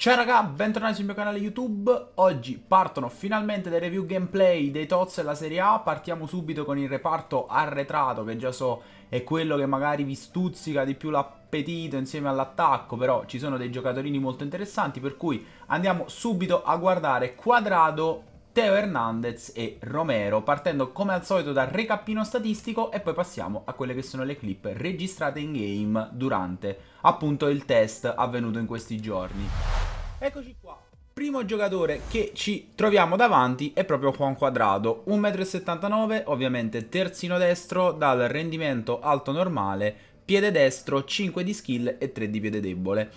Ciao raga, bentornati sul mio canale YouTube. Oggi partono finalmente le review gameplay dei TOTS della Serie A. Partiamo subito con il reparto arretrato, che già so è quello che magari vi stuzzica di più l'appetito insieme all'attacco, però ci sono dei giocatorini molto interessanti, per cui andiamo subito a guardare Quadrado, Teo Hernandez e Romero, partendo come al solito dal recappino statistico e poi passiamo a quelle che sono le clip registrate in game durante appunto il test avvenuto in questi giorni. Eccoci qua. Primo giocatore che ci troviamo davanti è proprio Juan Quadrado, 1,79 m, ovviamente terzino destro, dal rendimento alto normale, piede destro, 5 di skill e 3 di piede debole.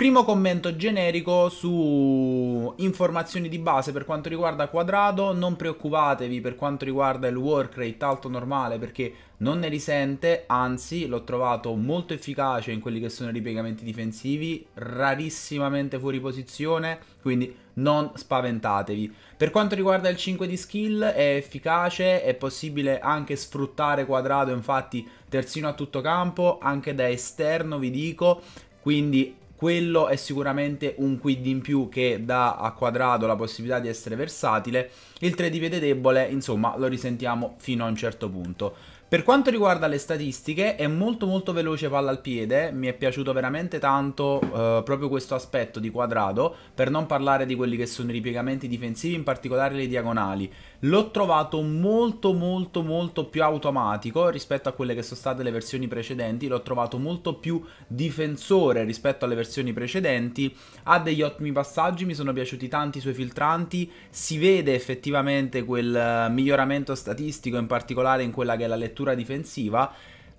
Primo commento generico su informazioni di base per quanto riguarda quadrato, non preoccupatevi per quanto riguarda il work rate alto normale perché non ne risente, anzi l'ho trovato molto efficace in quelli che sono i ripiegamenti difensivi, rarissimamente fuori posizione, quindi non spaventatevi. Per quanto riguarda il 5 di skill è efficace, è possibile anche sfruttare quadrato, infatti terzino a tutto campo, anche da esterno vi dico, quindi quello è sicuramente un quid in più che dà a quadrato la possibilità di essere versatile. Il 3 di piede debole, insomma, lo risentiamo fino a un certo punto. Per quanto riguarda le statistiche è molto molto veloce palla al piede, mi è piaciuto veramente tanto eh, proprio questo aspetto di quadrato, per non parlare di quelli che sono i ripiegamenti difensivi, in particolare le diagonali. L'ho trovato molto molto molto più automatico rispetto a quelle che sono state le versioni precedenti, l'ho trovato molto più difensore rispetto alle versioni precedenti, ha degli ottimi passaggi, mi sono piaciuti tanti i suoi filtranti, si vede effettivamente quel miglioramento statistico in particolare in quella che è la lettura difensiva.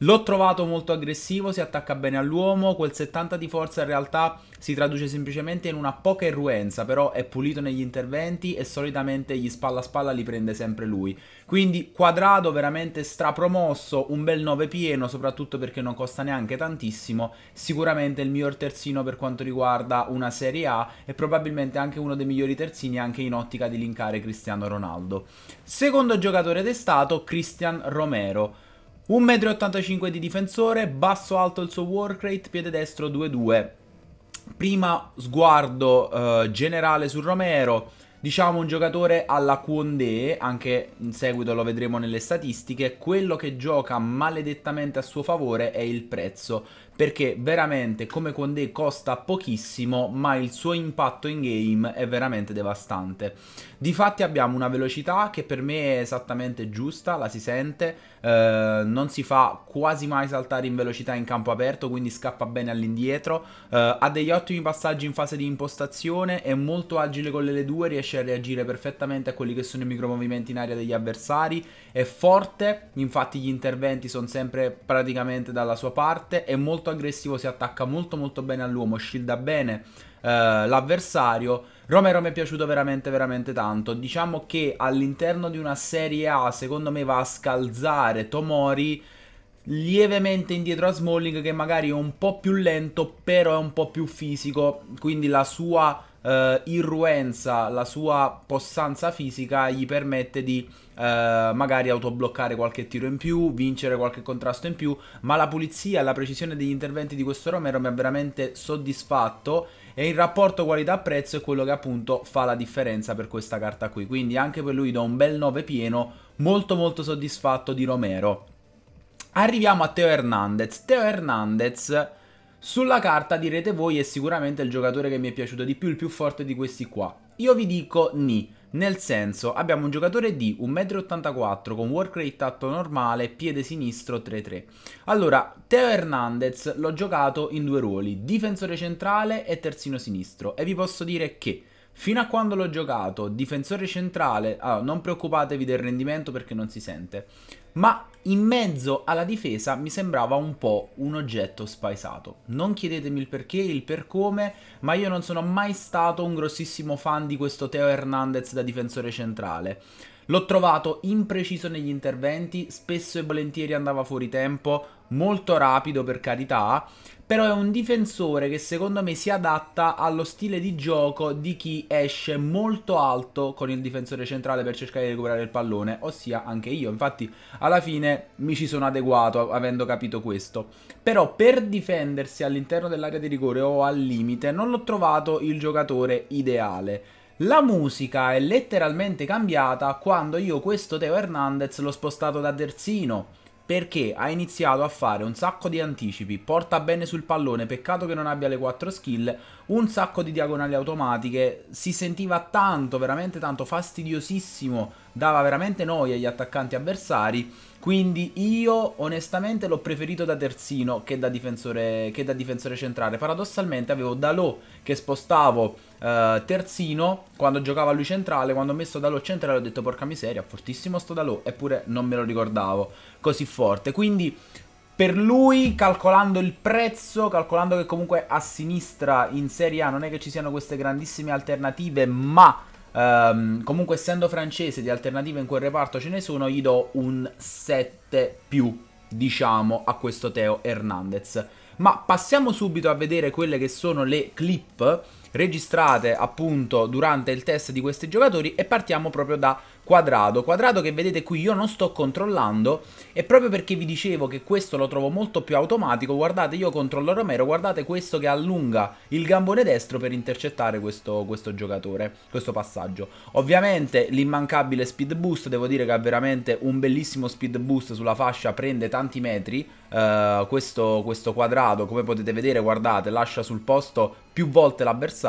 L'ho trovato molto aggressivo, si attacca bene all'uomo, quel 70 di forza in realtà si traduce semplicemente in una poca irruenza, però è pulito negli interventi e solitamente gli spalla a spalla li prende sempre lui. Quindi quadrato veramente strapromosso, un bel 9 pieno, soprattutto perché non costa neanche tantissimo, sicuramente il miglior terzino per quanto riguarda una Serie A e probabilmente anche uno dei migliori terzini anche in ottica di linkare Cristiano Ronaldo. Secondo giocatore testato, Cristian Romero. 1,85 m di difensore, basso alto il suo work rate, piede destro 2-2. Prima sguardo uh, generale su Romero, diciamo un giocatore alla Quondé, anche in seguito lo vedremo nelle statistiche, quello che gioca maledettamente a suo favore è il prezzo, perché veramente come Condé costa pochissimo ma il suo impatto in game è veramente devastante. Difatti abbiamo una velocità che per me è esattamente giusta, la si sente, eh, non si fa quasi mai saltare in velocità in campo aperto quindi scappa bene all'indietro, eh, ha degli ottimi passaggi in fase di impostazione, è molto agile con le L2, riesce a reagire perfettamente a quelli che sono i micromovimenti in aria degli avversari, è forte, infatti gli interventi sono sempre praticamente dalla sua parte, è molto aggressivo, si attacca molto molto bene all'uomo, shielda bene eh, l'avversario. Romero mi è piaciuto veramente veramente tanto. Diciamo che all'interno di una Serie A secondo me va a scalzare Tomori lievemente indietro a Smalling che magari è un po' più lento però è un po' più fisico quindi la sua uh, irruenza, la sua possanza fisica gli permette di uh, magari autobloccare qualche tiro in più, vincere qualche contrasto in più, ma la pulizia e la precisione degli interventi di questo Romero mi ha veramente soddisfatto e il rapporto qualità-prezzo è quello che appunto fa la differenza per questa carta qui, quindi anche per lui do un bel 9 pieno, molto molto soddisfatto di Romero. Arriviamo a Teo Hernandez. Teo Hernandez sulla carta direte voi è sicuramente il giocatore che mi è piaciuto di più, il più forte di questi qua. Io vi dico ni, nel senso abbiamo un giocatore di 1,84 m con work rate atto normale, piede sinistro 3-3. Allora, Teo Hernandez l'ho giocato in due ruoli, difensore centrale e terzino sinistro e vi posso dire che Fino a quando l'ho giocato, difensore centrale, allora, non preoccupatevi del rendimento perché non si sente, ma in mezzo alla difesa mi sembrava un po' un oggetto spaesato. Non chiedetemi il perché, il per come, ma io non sono mai stato un grossissimo fan di questo Teo Hernandez da difensore centrale. L'ho trovato impreciso negli interventi, spesso e volentieri andava fuori tempo, molto rapido per carità, però è un difensore che secondo me si adatta allo stile di gioco di chi esce molto alto con il difensore centrale per cercare di recuperare il pallone, ossia anche io. Infatti alla fine mi ci sono adeguato avendo capito questo. Però per difendersi all'interno dell'area di rigore o al limite non l'ho trovato il giocatore ideale. La musica è letteralmente cambiata quando io questo Teo Hernandez l'ho spostato da terzino perché ha iniziato a fare un sacco di anticipi, porta bene sul pallone, peccato che non abbia le quattro skill, un sacco di diagonali automatiche, si sentiva tanto, veramente tanto fastidiosissimo, dava veramente noia agli attaccanti avversari, quindi io onestamente l'ho preferito da terzino che da difensore, che da difensore centrale. Paradossalmente avevo Dalò che spostavo uh, terzino quando giocava lui centrale, quando ho messo Dalò centrale ho detto porca miseria, fortissimo sto Dalò, eppure non me lo ricordavo così forte. Quindi per lui, calcolando il prezzo, calcolando che comunque a sinistra in Serie A non è che ci siano queste grandissime alternative, ma Um, comunque essendo francese di alternative in quel reparto ce ne sono, gli do un 7 più, diciamo, a questo Teo Hernandez. Ma passiamo subito a vedere quelle che sono le clip registrate appunto durante il test di questi giocatori e partiamo proprio da quadrato. Quadrato che vedete qui io non sto controllando e proprio perché vi dicevo che questo lo trovo molto più automatico, guardate io controllo Romero, guardate questo che allunga il gambone destro per intercettare questo, questo giocatore, questo passaggio. Ovviamente l'immancabile speed boost, devo dire che ha veramente un bellissimo speed boost sulla fascia, prende tanti metri, uh, questo, questo quadrato come potete vedere guardate lascia sul posto più volte l'avversario.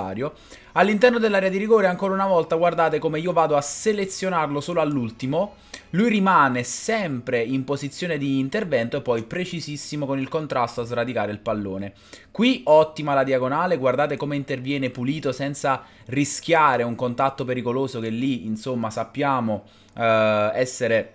All'interno dell'area di rigore, ancora una volta, guardate come io vado a selezionarlo solo all'ultimo. Lui rimane sempre in posizione di intervento e poi precisissimo con il contrasto a sradicare il pallone. Qui ottima la diagonale, guardate come interviene pulito senza rischiare un contatto pericoloso che lì, insomma, sappiamo eh, essere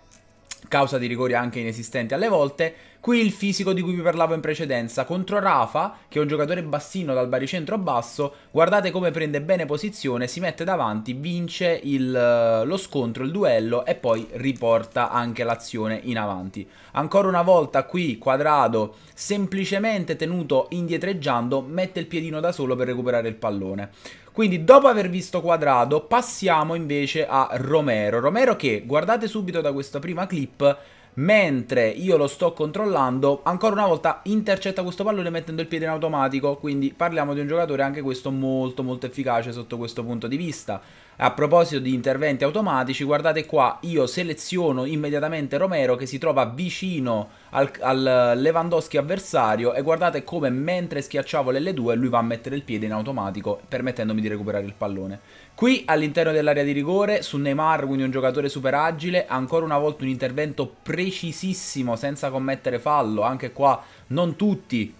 causa di rigori anche inesistenti alle volte. Qui il fisico di cui vi parlavo in precedenza, contro Rafa, che è un giocatore bassino dal baricentro basso, guardate come prende bene posizione, si mette davanti, vince il, lo scontro, il duello e poi riporta anche l'azione in avanti. Ancora una volta qui Quadrado, semplicemente tenuto indietreggiando, mette il piedino da solo per recuperare il pallone. Quindi dopo aver visto Quadrado passiamo invece a Romero. Romero che, guardate subito da questa prima clip, mentre io lo sto controllando, ancora una volta intercetta questo pallone mettendo il piede in automatico, quindi parliamo di un giocatore anche questo molto molto efficace sotto questo punto di vista. A proposito di interventi automatici, guardate qua, io seleziono immediatamente Romero che si trova vicino al, al Lewandowski avversario e guardate come mentre schiacciavo l'L2 lui va a mettere il piede in automatico permettendomi di recuperare il pallone. Qui all'interno dell'area di rigore su Neymar, quindi un giocatore super agile, ancora una volta un intervento precisissimo senza commettere fallo, anche qua non tutti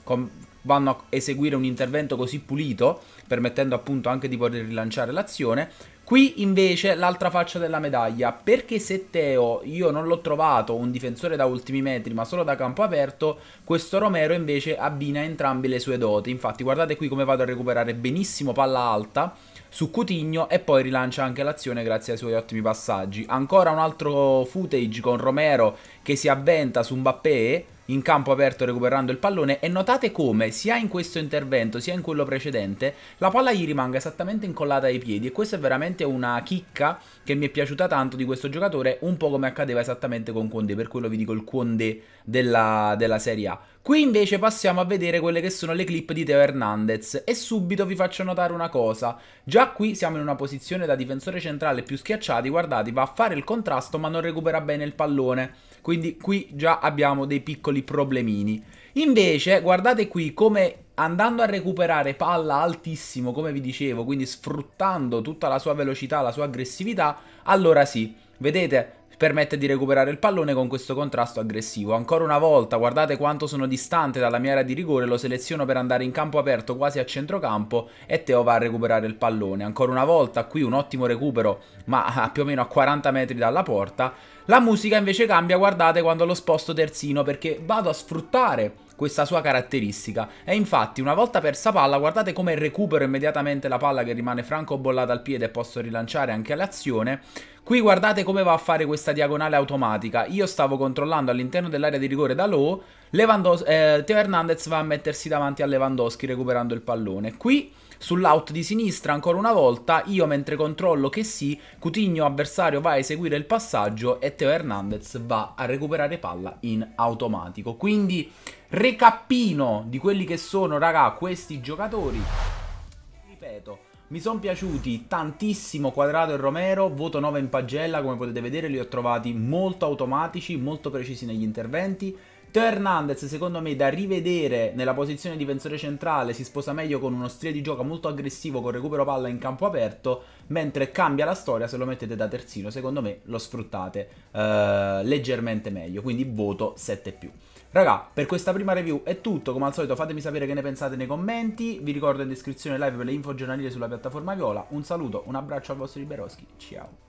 vanno a eseguire un intervento così pulito, permettendo appunto anche di poter rilanciare l'azione. Qui invece l'altra faccia della medaglia, perché se Teo io non l'ho trovato un difensore da ultimi metri ma solo da campo aperto, questo Romero invece abbina entrambe le sue doti. Infatti guardate qui come vado a recuperare benissimo palla alta su Coutinho e poi rilancia anche l'azione grazie ai suoi ottimi passaggi. Ancora un altro footage con Romero che si avventa su Mbappé in campo aperto recuperando il pallone e notate come sia in questo intervento sia in quello precedente la palla gli rimanga esattamente incollata ai piedi e questa è veramente una chicca che mi è piaciuta tanto di questo giocatore un po' come accadeva esattamente con Condé per quello vi dico il Condé della, della Serie A Qui invece passiamo a vedere quelle che sono le clip di Teo Hernandez e subito vi faccio notare una cosa. Già qui siamo in una posizione da difensore centrale più schiacciati, guardate, va a fare il contrasto ma non recupera bene il pallone. Quindi qui già abbiamo dei piccoli problemini. Invece, guardate qui come andando a recuperare palla altissimo, come vi dicevo, quindi sfruttando tutta la sua velocità, la sua aggressività, allora sì, vedete, permette di recuperare il pallone con questo contrasto aggressivo. Ancora una volta, guardate quanto sono distante dalla mia area di rigore, lo seleziono per andare in campo aperto quasi a centrocampo e Teo va a recuperare il pallone. Ancora una volta, qui un ottimo recupero, ma più o meno a 40 metri dalla porta. La musica invece cambia, guardate, quando lo sposto terzino, perché vado a sfruttare questa sua caratteristica. E infatti, una volta persa palla, guardate come recupero immediatamente la palla che rimane franco bollata al piede e posso rilanciare anche l'azione. Qui guardate come va a fare questa diagonale automatica. Io stavo controllando all'interno dell'area di rigore da low. Eh, Teo Hernandez va a mettersi davanti a Lewandowski recuperando il pallone. Qui sull'out di sinistra ancora una volta io mentre controllo che sì Coutinho avversario va a eseguire il passaggio e Teo Hernandez va a recuperare palla in automatico quindi recappino di quelli che sono raga questi giocatori ripeto mi sono piaciuti tantissimo Quadrato e Romero, voto 9 in pagella, come potete vedere li ho trovati molto automatici, molto precisi negli interventi. Teo Hernandez secondo me da rivedere nella posizione difensore centrale si sposa meglio con uno stile di gioco molto aggressivo con recupero palla in campo aperto mentre cambia la storia se lo mettete da terzino. Secondo me lo sfruttate eh, leggermente meglio. Quindi voto 7 più. Raga, per questa prima review è tutto, come al solito fatemi sapere che ne pensate nei commenti, vi ricordo in descrizione live per le info giornaliere sulla piattaforma Viola, un saluto, un abbraccio al vostro Liberoschi, ciao!